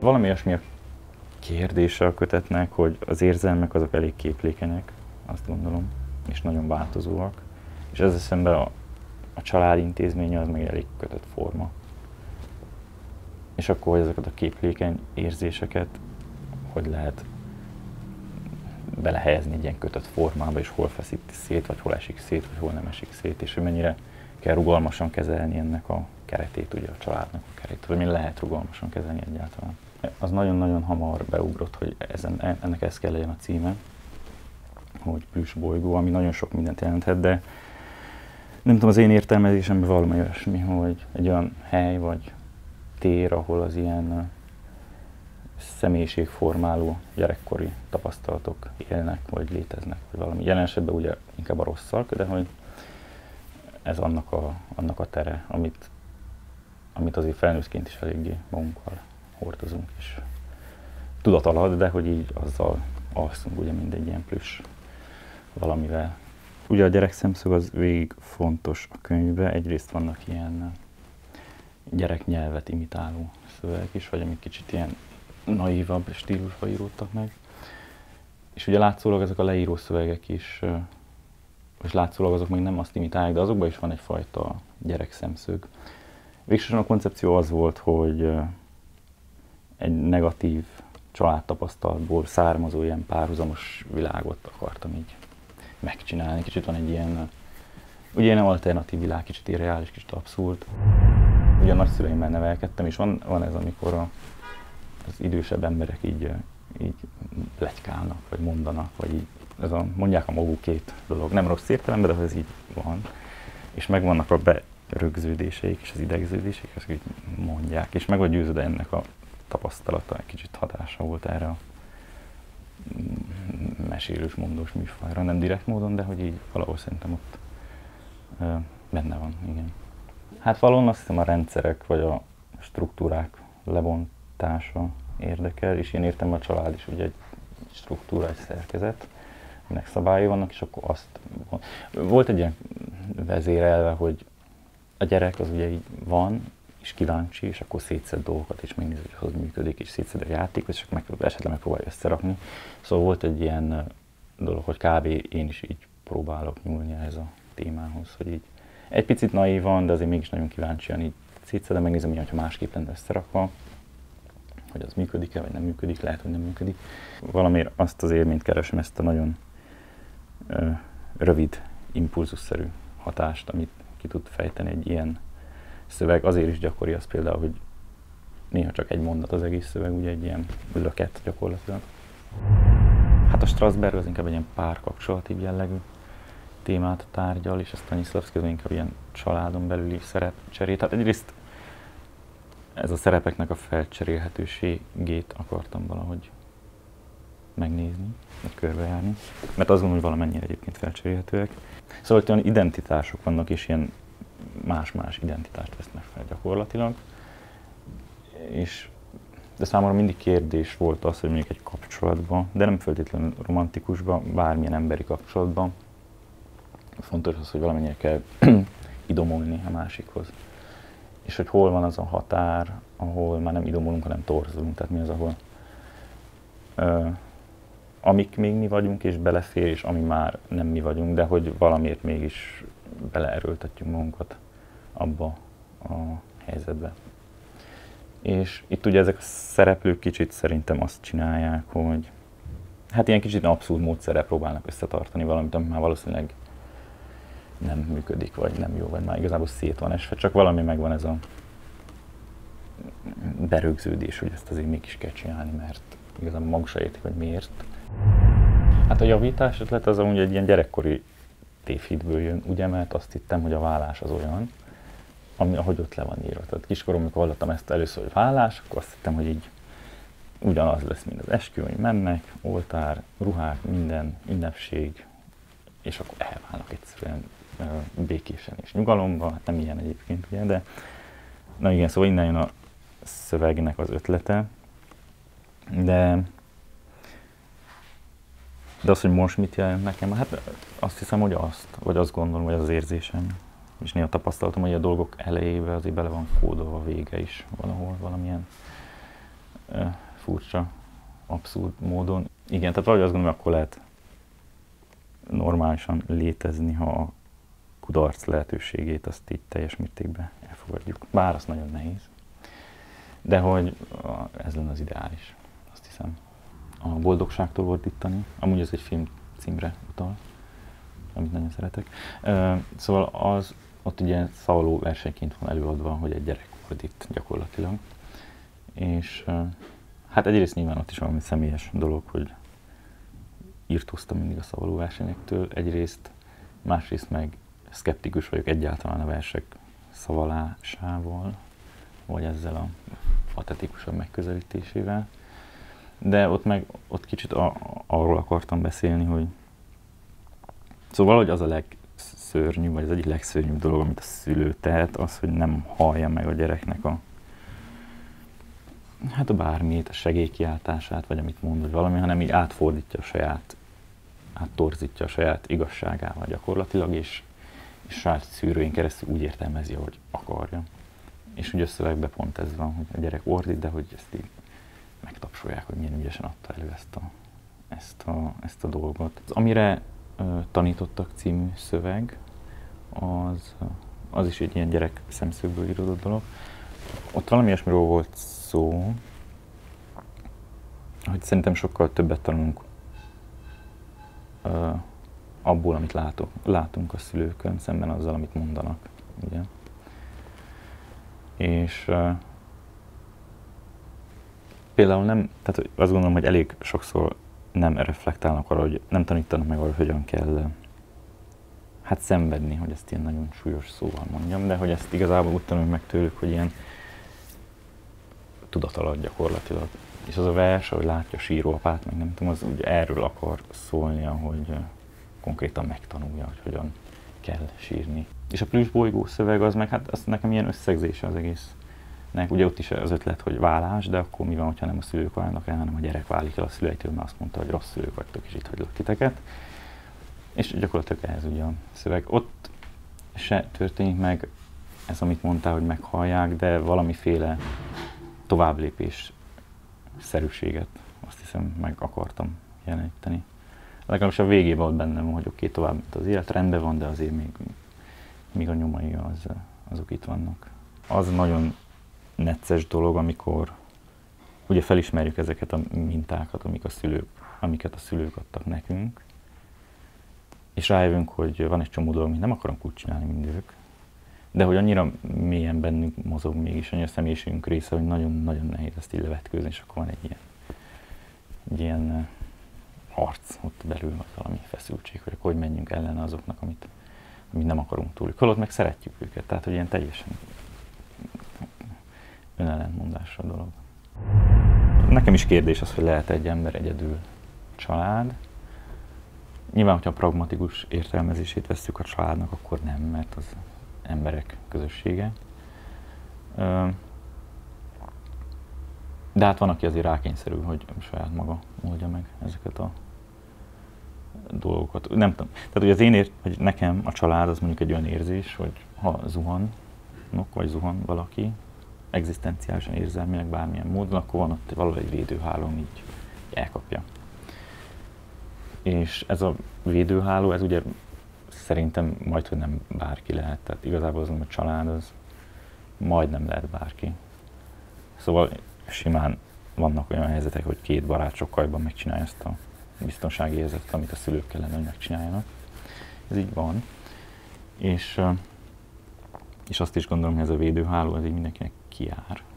Valami olyasmi a kérdése a kötetnek, hogy az érzelmek azok elég képlékenyek, azt gondolom, és nagyon változóak. És ezzel szemben a, a család intézménye az meg elég kötött forma. És akkor, hogy ezeket a képlékeny érzéseket hogy lehet belehelyezni egy ilyen kötött formába, és hol feszíti szét, vagy hol esik szét, vagy hol nem esik szét, és hogy mennyire kell rugalmasan kezelni ennek a keretét, ugye a családnak a keretét, hogy mi lehet rugalmasan kezelni egyáltalán. Az nagyon-nagyon hamar beugrott, hogy ezen, ennek ez kell legyen a címe, hogy plüss bolygó, ami nagyon sok mindent jelenthet, de nem tudom, az én értelmezésemben valami olyasmi, hogy egy olyan hely vagy tér, ahol az ilyen személyiségformáló gyerekkori tapasztalatok élnek, vagy léteznek, vagy valami. Jelen ugye inkább a rosszak, de hogy ez annak a, annak a tere, amit, amit azért felnőttként is eléggé magunkkal hordozunk, és tudat alatt, de hogy így azzal alszunk ugye mindegy ilyen plusz valamivel. Ugye a gyerek szemszög az végig fontos a könyvben, egyrészt vannak ilyen gyereknyelvet imitáló szövegek is, vagy amik kicsit ilyen naívabb stílusba íródtak meg. És ugye látszólag ezek a leíró szövegek is, és látszólag azok még nem azt imitálják, de azokban is van egyfajta gyerekszemszög. Végsősorban a koncepció az volt, hogy egy negatív családtapasztalatból származó ilyen párhuzamos világot akartam így megcsinálni. Kicsit van egy ilyen, ugye ilyen alternatív világ, kicsit irreális, kicsit abszurd. Ugye a nagyszüleimmel nevelkedtem, és van, van ez, amikor a, az idősebb emberek így, így legykálnak, vagy mondanak, vagy így, ez a, mondják a magukét dolog. Nem rossz értelemben, de ez így van. És megvannak a berögződéseik és az idegződéseik, ezt így mondják. És meg vagy győződve ennek a tapasztalata, egy kicsit hatása volt erre a mesélős, mondós műfajra. Nem direkt módon, de hogy így valahol szerintem ott ö, benne van, igen. Hát valóban azt hiszem a rendszerek vagy a struktúrák lebontása érdekel, és én értem a család is ugye egy struktúra, egy szerkezet, ennek szabályai vannak, és akkor azt... Volt egy ilyen vezérelve, hogy a gyerek az ugye így van, és kíváncsi, és akkor szétszed dolgokat, és megnézi, hogy hogy működik, és szétszed a játékot, és meg, esetleg megpróbálja összerakni. Szóval volt egy ilyen dolog, hogy kb. én is így próbálok nyúlni ehhez a témához, hogy így egy picit naívan, de azért mégis nagyon kíváncsian így szétszedem, megnézem, hogy ha másképp lenne összerakva, hogy az működik-e, vagy nem működik, lehet, hogy nem működik. Valamiért azt az élményt keresem, ezt a nagyon rövid, impulzusszerű hatást, amit ki tud fejteni egy ilyen szöveg. Azért is gyakori az például, hogy néha csak egy mondat az egész szöveg, ugye egy ilyen löket gyakorlatilag. Hát a Strasberg az inkább egy ilyen párkapcsolatív jellegű témát tárgyal, és a Stanislavski az inkább ilyen családon belüli szerepcserét. Tehát egyrészt ez a szerepeknek a felcserélhetőségét akartam valahogy megnézni, vagy körbejárni, mert azt gondolom, hogy valamennyire egyébként felcserélhetőek. Szóval olyan identitások vannak, és ilyen más-más identitást vesznek fel gyakorlatilag. És de számomra mindig kérdés volt az, hogy mondjuk egy kapcsolatban, de nem feltétlenül romantikusban, bármilyen emberi kapcsolatban, fontos az, hogy valamennyire kell idomolni a másikhoz. És hogy hol van az a határ, ahol már nem idomolunk, hanem torzulunk, tehát mi az, ahol ö, amik még mi vagyunk, és belefér, és ami már nem mi vagyunk, de hogy valamiért mégis beleerőltetjük magunkat abba a helyzetbe. És itt ugye ezek a szereplők kicsit szerintem azt csinálják, hogy hát ilyen kicsit abszurd módszerrel próbálnak összetartani valamit, ami már valószínűleg nem működik, vagy nem jó, vagy már igazából szét van esve, csak valami megvan ez a berögződés, hogy ezt azért mégis kell csinálni, mert igazából maguk se értik, hogy miért. Hát a javítás ötlet az amúgy egy ilyen gyerekkori tévhitből jön, ugye, mert azt hittem, hogy a vállás az olyan, ami, ahogy ott le van írva. Tehát kiskorom, amikor hallottam ezt először, hogy vállás, akkor azt hittem, hogy így ugyanaz lesz, mint az eskü, hogy mennek, oltár, ruhák, minden, ünnepség, és akkor elválnak egyszerűen békésen és nyugalomban, hát nem ilyen egyébként, ugye, de na igen, szóval innen jön a szövegnek az ötlete, de de az, hogy most mit jelent nekem, hát azt hiszem, hogy azt, vagy azt gondolom, hogy az, érzésem, és néha tapasztaltam, hogy a dolgok elejébe azért bele van kódolva a vége is valahol, valamilyen ö, furcsa, abszurd módon. Igen, tehát valahogy azt gondolom, hogy akkor lehet normálisan létezni, ha a kudarc lehetőségét azt így teljes mértékben elfogadjuk. Bár az nagyon nehéz. De hogy ez lenne az ideális, azt hiszem. A boldogságtól ordítani, amúgy ez egy film címre utal, amit nagyon szeretek. Szóval az ott ugye szavaló versenyként van előadva, hogy egy gyerek ordít gyakorlatilag. És hát egyrészt nyilván ott is valami személyes dolog, hogy írtóztam mindig a szavaló versenyektől, egyrészt, másrészt meg szkeptikus vagyok egyáltalán a versek szavalásával, vagy ezzel a patetikusabb megközelítésével. De ott meg ott kicsit a, arról akartam beszélni, hogy szóval hogy az a legszörnyűbb, vagy az egyik legszörnyűbb dolog, amit a szülő tehet, az, hogy nem hallja meg a gyereknek a hát a bármit, a segélykiáltását, vagy amit mond, vagy valami, hanem így átfordítja a saját, áttorzítja a saját igazságával gyakorlatilag, és, és saját szűrőjén keresztül úgy értelmezi, hogy akarja. És ugye a szövegben pont ez van, hogy a gyerek ordít, de hogy ezt így megtapsolják, hogy milyen ügyesen adta elő ezt a, ezt a, ezt a dolgot. Az, amire uh, tanítottak című szöveg, az, az is egy ilyen gyerek szemszögből íródott dolog. Ott valami ilyesmiről volt szó, hogy szerintem sokkal többet tanulunk uh, abból, amit látok, látunk a szülőkön, szemben azzal, amit mondanak. Ugye? És uh, például nem, tehát azt gondolom, hogy elég sokszor nem reflektálnak arra, hogy nem tanítanak meg arra, hogy hogyan kell hát szenvedni, hogy ezt ilyen nagyon súlyos szóval mondjam, de hogy ezt igazából úgy tanuljuk meg tőlük, hogy ilyen tudat alatt gyakorlatilag. És az a vers, hogy látja a síróapát, meg nem tudom, az úgy erről akar szólni, hogy konkrétan megtanulja, hogy hogyan kell sírni. És a plusz bolygó szöveg az meg, hát az nekem ilyen összegzése az egész. Nek, ugye ott is az ötlet, hogy vállás, de akkor mi van, hogyha nem a szülők válnak el, hanem a gyerek válik el a szüleitől, mert azt mondta, hogy rossz szülők vagytok, és itt hagylak titeket. És gyakorlatilag ez ugye a szöveg. Ott se történik meg ez, amit mondtál, hogy meghallják, de valamiféle továbblépés szerűséget azt hiszem meg akartam jeleníteni. Legalábbis a végében volt bennem, hogy oké, okay, tovább, mint az élet rendben van, de azért még, még a nyomai az, azok itt vannak. Az nagyon necces dolog, amikor ugye felismerjük ezeket a mintákat, amik a szülők, amiket a szülők adtak nekünk, és rájövünk, hogy van egy csomó dolog, amit nem akarunk úgy csinálni, mint ők, de hogy annyira mélyen bennünk mozog mégis, annyira a személyiségünk része, hogy nagyon-nagyon nehéz ezt így levetkőzni, és akkor van egy ilyen, egy ilyen harc ott belül, vagy valami feszültség, hogy akkor hogy menjünk ellene azoknak, amit, amit nem akarunk túl. Holott meg szeretjük őket, tehát hogy ilyen teljesen önellentmondásra dolog. Nekem is kérdés az, hogy lehet egy ember egyedül család. Nyilván, hogyha a pragmatikus értelmezését veszük a családnak, akkor nem, mert az emberek közössége. De hát van, aki azért rákényszerül, hogy saját maga oldja meg ezeket a dolgokat. Nem tudom. Tehát, hogy az én ért, hogy nekem a család az mondjuk egy olyan érzés, hogy ha zuhanok, vagy zuhan valaki, egzisztenciálisan érzelmileg bármilyen módon, akkor van ott valahogy egy védőháló, ami így elkapja. És ez a védőháló, ez ugye szerintem majd, hogy nem bárki lehet. Tehát igazából az, a család az majdnem lehet bárki. Szóval simán vannak olyan helyzetek, hogy két barát sokkal jobban megcsinálja ezt a biztonsági érzetet, amit a szülők kellene, hogy megcsináljanak. Ez így van. És, és azt is gondolom, hogy ez a védőháló, ez így mindenkinek guiar.